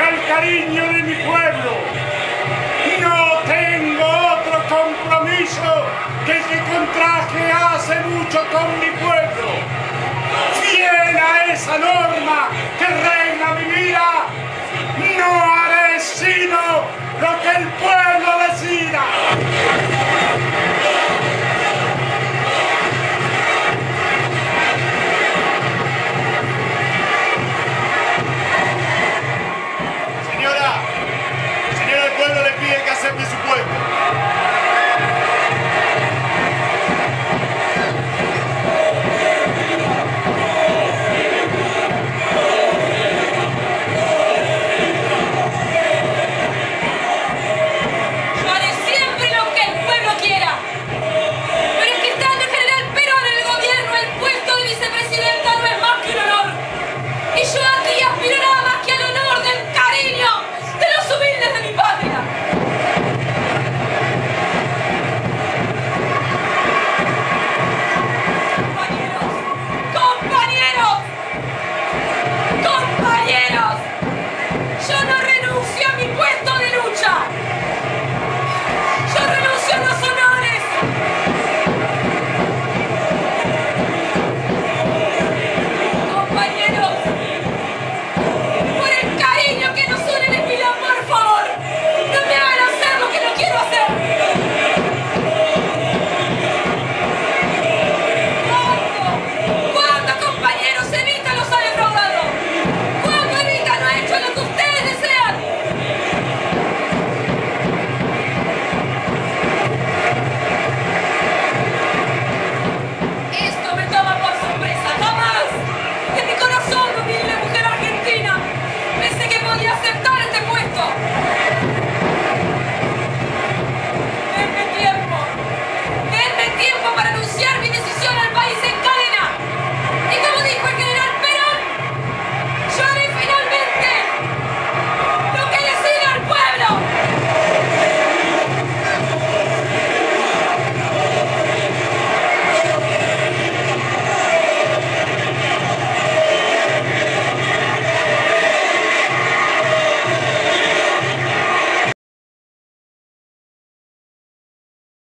al cariño de mi pueblo. No tengo otro compromiso que el que contraje hace mucho con mi pueblo. Fiel a esa norma que